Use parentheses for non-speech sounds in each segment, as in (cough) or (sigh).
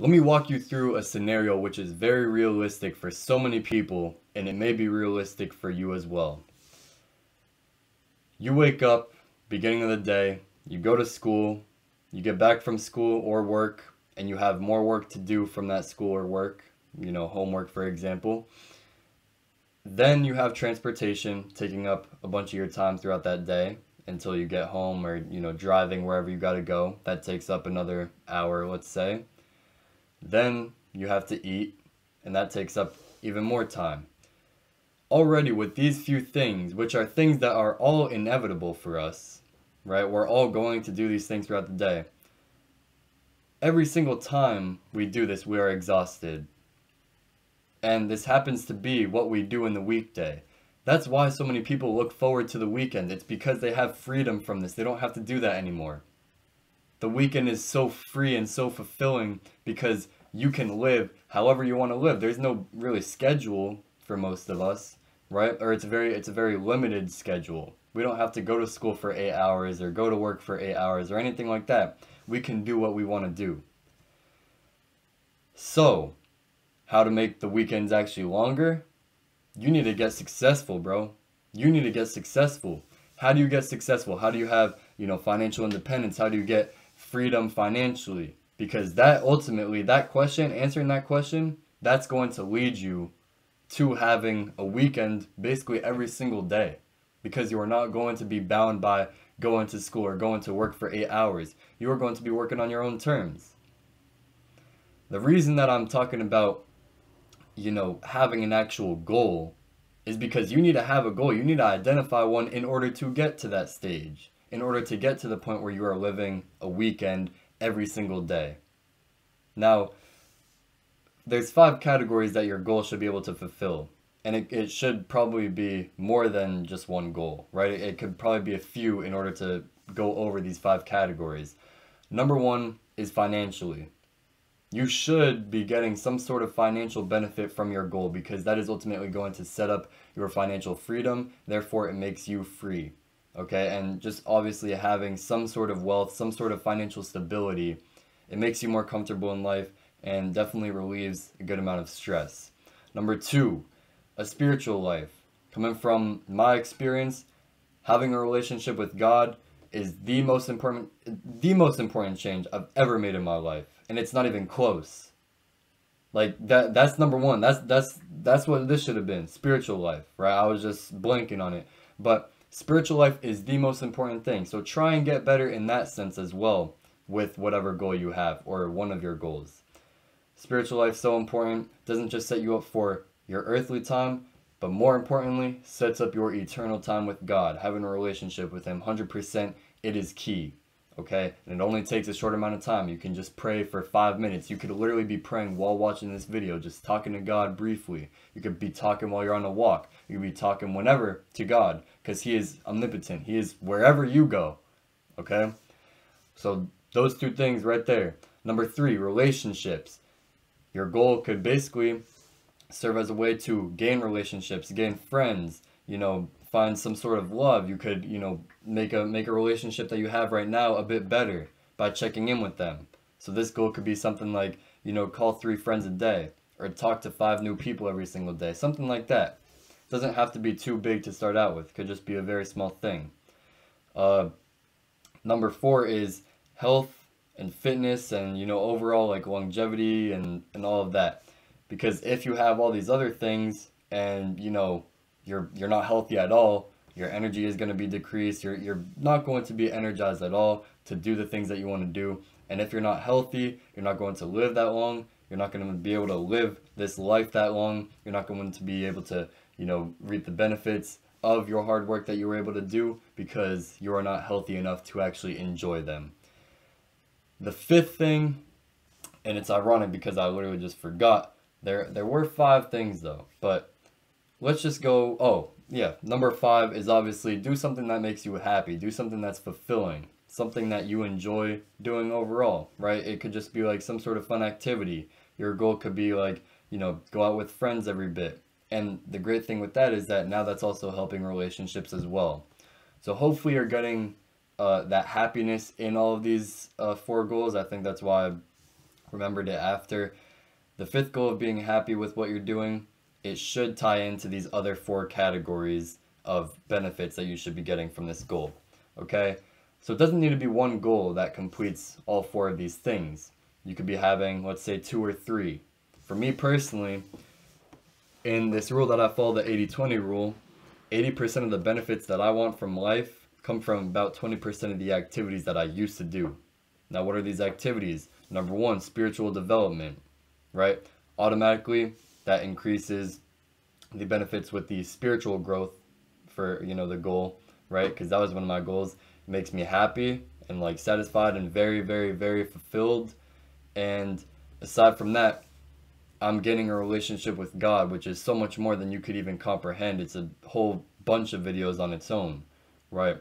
Let me walk you through a scenario which is very realistic for so many people, and it may be realistic for you as well. You wake up, beginning of the day, you go to school, you get back from school or work, and you have more work to do from that school or work, you know, homework for example. Then you have transportation taking up a bunch of your time throughout that day until you get home or, you know, driving wherever you got to go. That takes up another hour, let's say. Then you have to eat, and that takes up even more time. Already, with these few things, which are things that are all inevitable for us, right? We're all going to do these things throughout the day. Every single time we do this, we are exhausted. And this happens to be what we do in the weekday. That's why so many people look forward to the weekend. It's because they have freedom from this. They don't have to do that anymore. The weekend is so free and so fulfilling because you can live however you want to live. There's no really schedule for most of us, right? Or it's a very it's a very limited schedule. We don't have to go to school for 8 hours or go to work for 8 hours or anything like that. We can do what we want to do. So, how to make the weekends actually longer? You need to get successful, bro. You need to get successful. How do you get successful? How do you have, you know, financial independence? How do you get freedom financially? Because that ultimately, that question, answering that question, that's going to lead you to having a weekend basically every single day. Because you are not going to be bound by going to school or going to work for eight hours. You are going to be working on your own terms. The reason that I'm talking about, you know, having an actual goal is because you need to have a goal. You need to identify one in order to get to that stage in order to get to the point where you are living a weekend every single day. Now, there's five categories that your goal should be able to fulfill. And it, it should probably be more than just one goal, right? It, it could probably be a few in order to go over these five categories. Number one is financially. You should be getting some sort of financial benefit from your goal because that is ultimately going to set up your financial freedom. Therefore, it makes you free okay? And just obviously having some sort of wealth some sort of financial stability it makes you more comfortable in life and definitely relieves a good amount of stress. Number two a spiritual life. Coming from my experience having a relationship with god is the most important the most important change i've ever made in my life. And it's not even close. Like that that's number one. That's that's that's what this should have been spiritual life right? I was just blanking on it. But spiritual life is the most important thing. So try and get better in that sense as well with whatever goal you have or one of your goals. Spiritual life so important, doesn't just set you up for your earthly time, but more importantly, sets up your eternal time with God, having a relationship with him 100%, it is key okay? And it only takes a short amount of time. You can just pray for five minutes. You could literally be praying while watching this video, just talking to God briefly. You could be talking while you're on a walk. You could be talking whenever to God because He is omnipotent. He is wherever you go, okay? So those two things right there. Number three, relationships. Your goal could basically serve as a way to gain relationships, gain friends, you know, find some sort of love. You could, you know, make a make a relationship that you have right now a bit better by checking in with them. So this goal could be something like, you know, call three friends a day or talk to five new people every single day. Something like that. Doesn't have to be too big to start out with. Could just be a very small thing. Uh, number four is health and fitness and you know overall like longevity and and all of that because if you have all these other things and you know you're you're not healthy at all, your energy is going to be decreased. You're you're not going to be energized at all to do the things that you want to do. And if you're not healthy, you're not going to live that long. You're not going to be able to live this life that long. You're not going to be able to, you know, reap the benefits of your hard work that you were able to do because you are not healthy enough to actually enjoy them. The fifth thing, and it's ironic because I literally just forgot. There there were five things though, but let's just go, oh, yeah, number five is obviously do something that makes you happy, do something that's fulfilling, something that you enjoy doing overall, right? It could just be like some sort of fun activity. Your goal could be like, you know, go out with friends every bit. And the great thing with that is that now that's also helping relationships as well. So hopefully you're getting uh, that happiness in all of these uh, four goals. I think that's why I remembered it after. The fifth goal of being happy with what you're doing, it should tie into these other four categories of benefits that you should be getting from this goal. Okay? So it doesn't need to be one goal that completes all four of these things. You could be having, let's say, two or three. For me personally, in this rule that I follow, the 80 20 rule, 80% of the benefits that I want from life come from about 20% of the activities that I used to do. Now, what are these activities? Number one, spiritual development, right? Automatically, that increases the benefits with the spiritual growth for, you know, the goal, right? Because that was one of my goals. It makes me happy and like satisfied and very, very, very fulfilled. And aside from that, I'm getting a relationship with God, which is so much more than you could even comprehend. It's a whole bunch of videos on its own, right?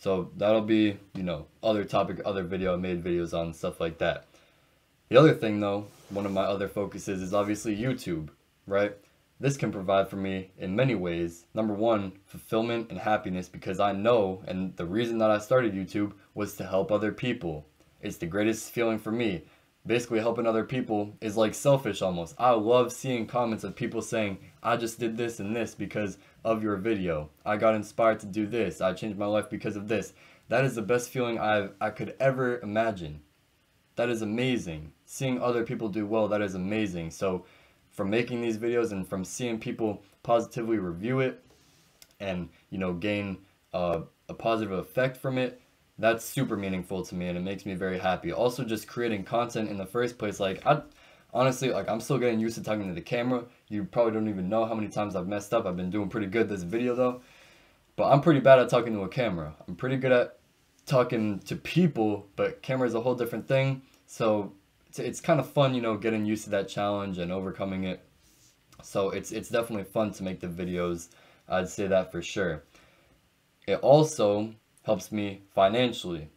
So that'll be, you know, other topic, other video I made videos on, stuff like that. The other thing though, one of my other focuses is obviously YouTube, right? This can provide for me in many ways. Number one, fulfillment and happiness because I know, and the reason that I started YouTube was to help other people. It's the greatest feeling for me basically helping other people is like selfish almost. I love seeing comments of people saying, I just did this and this because of your video. I got inspired to do this. I changed my life because of this. That is the best feeling I I could ever imagine. That is amazing. Seeing other people do well, that is amazing. So from making these videos and from seeing people positively review it and, you know, gain uh, a positive effect from it, that's super meaningful to me and it makes me very happy. Also just creating content in the first place, like I honestly like I'm still getting used to talking to the camera. You probably don't even know how many times I've messed up. I've been doing pretty good this video though. But I'm pretty bad at talking to a camera. I'm pretty good at talking to people, but camera is a whole different thing. So it's, it's kind of fun, you know, getting used to that challenge and overcoming it. So it's it's definitely fun to make the videos. I'd say that for sure. It also helps me financially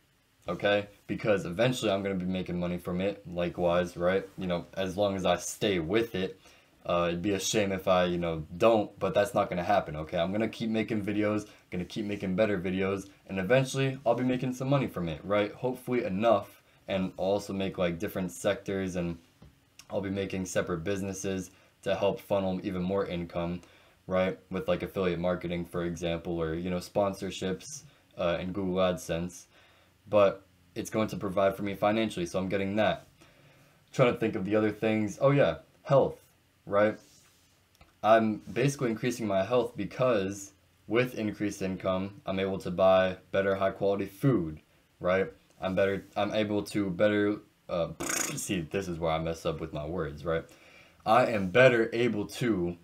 okay because eventually i'm going to be making money from it likewise right you know as long as i stay with it uh, it'd be a shame if i you know don't but that's not going to happen okay? I'm going to keep making videos going to keep making better videos and eventually i'll be making some money from it right? Hopefully enough and also make like different sectors and i'll be making separate businesses to help funnel even more income right? With like affiliate marketing for example or you know sponsorships uh, in Google AdSense, but it's going to provide for me financially, so I'm getting that. Trying to think of the other things. Oh yeah, health, right? I'm basically increasing my health because with increased income, I'm able to buy better high quality food, right? I'm better I'm able to better uh, (sniffs) see this is where I mess up with my words, right? I am better able to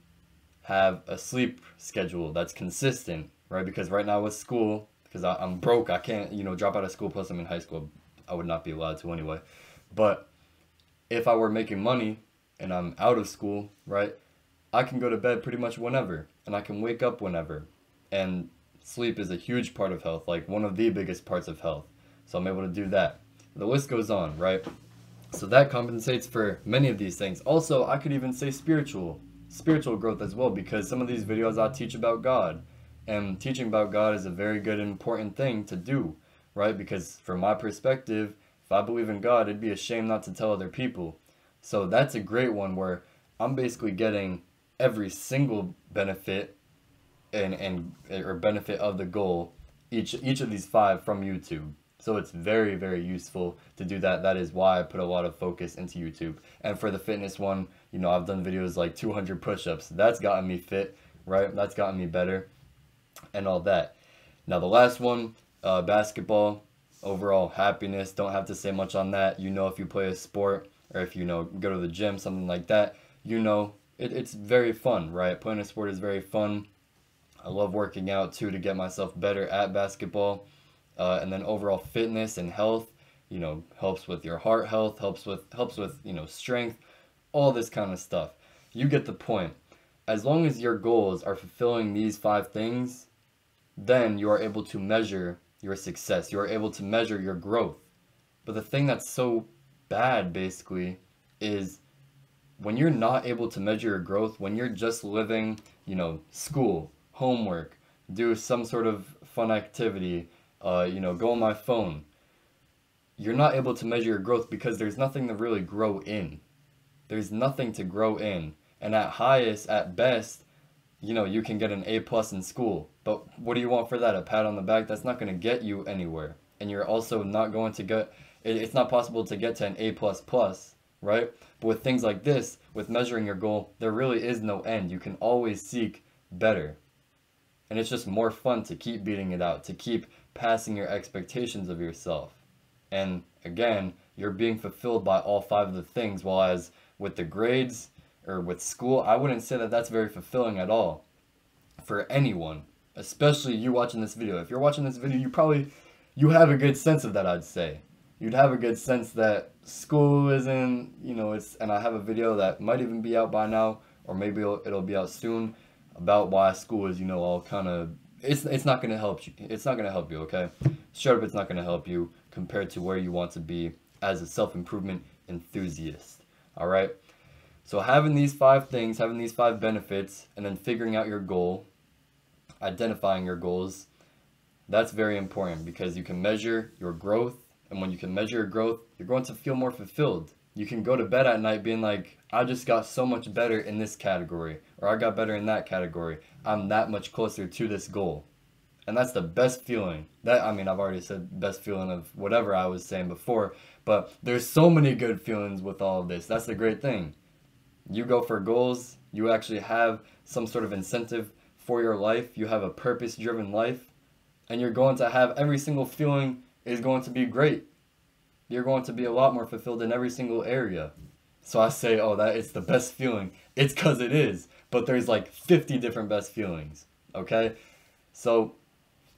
have a sleep schedule that's consistent, right? Because right now with school, because I'm broke. I can't, you know, drop out of school. Plus, I'm in high school. I would not be allowed to anyway. But if I were making money and I'm out of school, right, I can go to bed pretty much whenever and I can wake up whenever. And sleep is a huge part of health, like one of the biggest parts of health. So I'm able to do that. The list goes on, right? So that compensates for many of these things. Also, I could even say spiritual, spiritual growth as well, because some of these videos I teach about God and teaching about God is a very good important thing to do, right? Because from my perspective, if I believe in God, it'd be a shame not to tell other people. So that's a great one where I'm basically getting every single benefit and, and or benefit of the goal, each each of these five from YouTube. So it's very, very useful to do that. That is why I put a lot of focus into YouTube. And for the fitness one, you know, I've done videos like 200 push-ups. That's gotten me fit, right? That's gotten me better and all that. Now the last one, uh, basketball, overall happiness. Don't have to say much on that. You know if you play a sport or if you know go to the gym, something like that, you know it, it's very fun, right? Playing a sport is very fun. I love working out too to get myself better at basketball. Uh, and then overall fitness and health, you know, helps with your heart health, helps with helps with, you know, strength, all this kind of stuff. You get the point. As long as your goals are fulfilling these five things, then you are able to measure your success. You are able to measure your growth. But the thing that's so bad, basically, is when you're not able to measure your growth, when you're just living, you know, school, homework, do some sort of fun activity, uh, you know, go on my phone. you're not able to measure your growth because there's nothing to really grow in. There's nothing to grow in. And at highest, at best, you know, you can get an A plus in school. But what do you want for that? A pat on the back? That's not going to get you anywhere. And you're also not going to get, it's not possible to get to an A plus plus, right? But with things like this, with measuring your goal, there really is no end. You can always seek better. And it's just more fun to keep beating it out, to keep passing your expectations of yourself. And again, you're being fulfilled by all five of the things, while as with the grades or with school, I wouldn't say that that's very fulfilling at all for anyone, especially you watching this video. If you're watching this video, you probably you have a good sense of that, I'd say. You'd have a good sense that school isn't, you know, it's and I have a video that might even be out by now or maybe it'll, it'll be out soon about why school is, you know, all kind of it's it's not going to help you. It's not going to help you, okay? Straight up it's not going to help you compared to where you want to be as a self-improvement enthusiast. All right? So having these five things, having these five benefits, and then figuring out your goal, identifying your goals, that's very important because you can measure your growth. And when you can measure your growth, you're going to feel more fulfilled. You can go to bed at night being like, I just got so much better in this category, or I got better in that category. I'm that much closer to this goal. And that's the best feeling. That I mean, I've already said best feeling of whatever I was saying before, but there's so many good feelings with all of this. That's the great thing you go for goals, you actually have some sort of incentive for your life, you have a purpose driven life, and you're going to have every single feeling is going to be great. You're going to be a lot more fulfilled in every single area. So I say, oh, that it's the best feeling. It's because it is. But there's like 50 different best feelings. Okay? So,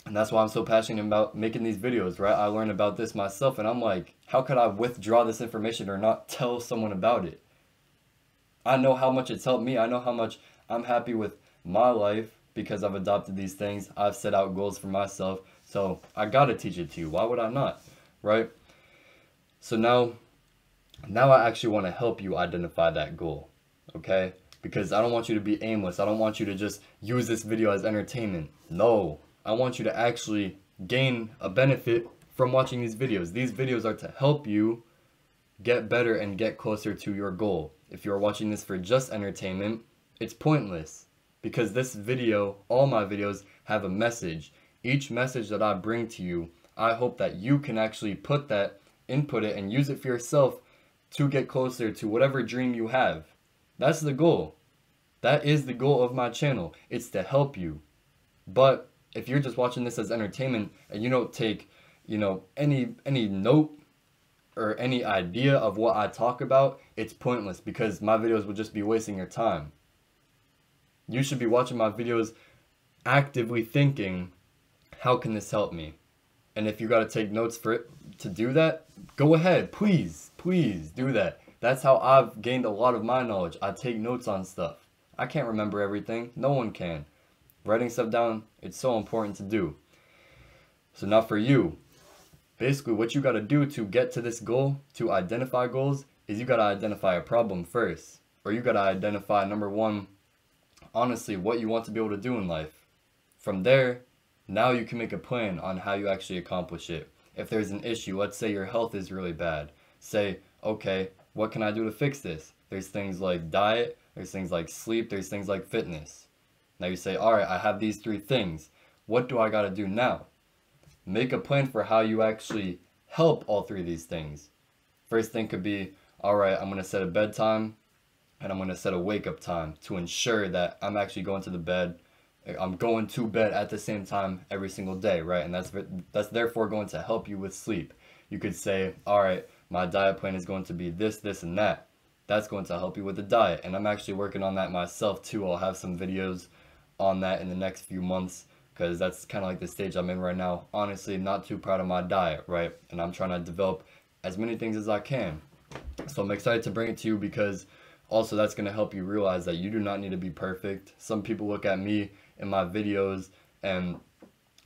and that's why I'm so passionate about making these videos, right? I learned about this myself, and I'm like, how could I withdraw this information or not tell someone about it? I know how much it's helped me. I know how much I'm happy with my life because I've adopted these things. I've set out goals for myself. So I got to teach it to you. Why would I not? Right? So now, now I actually want to help you identify that goal. Okay? Because I don't want you to be aimless. I don't want you to just use this video as entertainment. No. I want you to actually gain a benefit from watching these videos. These videos are to help you get better and get closer to your goal if you're watching this for just entertainment, it's pointless because this video, all my videos, have a message. Each message that I bring to you, I hope that you can actually put that, input it, and use it for yourself to get closer to whatever dream you have. That's the goal. That is the goal of my channel. It's to help you. But if you're just watching this as entertainment and you don't take, you know, any any note or any idea of what I talk about, it's pointless because my videos would just be wasting your time. You should be watching my videos actively thinking, how can this help me? And if you got to take notes for it to do that, go ahead. Please, please do that. That's how I've gained a lot of my knowledge. I take notes on stuff. I can't remember everything. No one can. Writing stuff down, it's so important to do. So now for you, basically what you got to do to get to this goal, to identify goals, is you got to identify a problem first. Or you got to identify, number one, honestly, what you want to be able to do in life. From there, now you can make a plan on how you actually accomplish it. If there's an issue, let's say your health is really bad. Say, okay, what can I do to fix this? There's things like diet, there's things like sleep, there's things like fitness. Now you say, all right, I have these three things. What do I got to do now? make a plan for how you actually help all three of these things. First thing could be, all right, I'm going to set a bedtime and I'm going to set a wake up time to ensure that I'm actually going to the bed. I'm going to bed at the same time every single day, right? And that's that's therefore going to help you with sleep. You could say, all right, my diet plan is going to be this, this, and that. That's going to help you with the diet. And I'm actually working on that myself too. I'll have some videos on that in the next few months because that's kind of like the stage I'm in right now. Honestly, not too proud of my diet, right? And I'm trying to develop as many things as I can. So I'm excited to bring it to you because also that's going to help you realize that you do not need to be perfect. Some people look at me in my videos and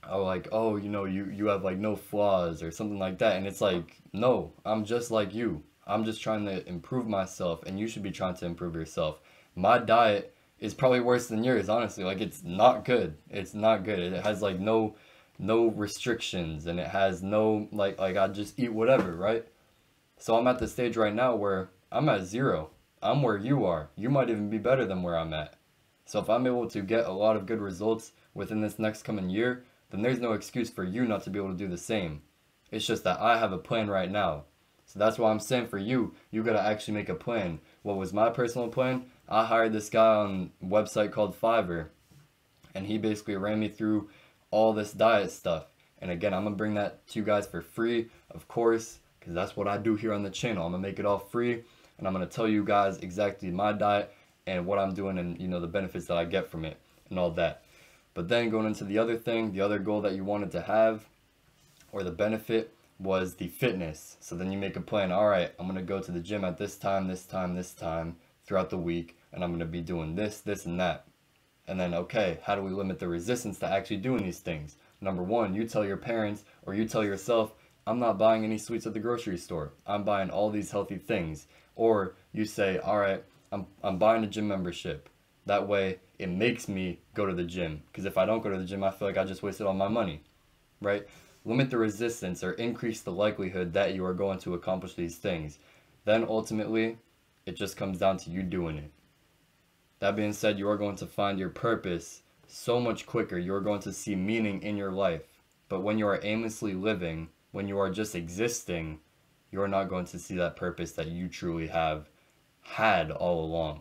are like, oh, you know, you, you have like no flaws or something like that. And it's like, no, I'm just like you. I'm just trying to improve myself and you should be trying to improve yourself. My diet is probably worse than yours, honestly. Like it's not good. It's not good. It has like no no restrictions and it has no like like I just eat whatever, right? So I'm at the stage right now where I'm at zero. I'm where you are. You might even be better than where I'm at. So if I'm able to get a lot of good results within this next coming year, then there's no excuse for you not to be able to do the same. It's just that I have a plan right now. So that's why I'm saying for you, you gotta actually make a plan. What was my personal plan? I hired this guy on a website called Fiverr, and he basically ran me through all this diet stuff. And again, I'm gonna bring that to you guys for free, of course, because that's what I do here on the channel. I'm gonna make it all free, and I'm gonna tell you guys exactly my diet and what I'm doing, and you know the benefits that I get from it, and all that. But then going into the other thing, the other goal that you wanted to have, or the benefit, was the fitness. So then you make a plan. All right, I'm gonna go to the gym at this time, this time, this time throughout the week, and I'm gonna be doing this, this, and that. And then, okay, how do we limit the resistance to actually doing these things? Number one, you tell your parents or you tell yourself, I'm not buying any sweets at the grocery store. I'm buying all these healthy things. Or you say, all right, I'm, I'm buying a gym membership. That way it makes me go to the gym. Because if I don't go to the gym, I feel like I just wasted all my money, right? Limit the resistance or increase the likelihood that you are going to accomplish these things. Then ultimately, it just comes down to you doing it. That being said, you are going to find your purpose so much quicker. You are going to see meaning in your life. But when you are aimlessly living, when you are just existing, you are not going to see that purpose that you truly have had all along.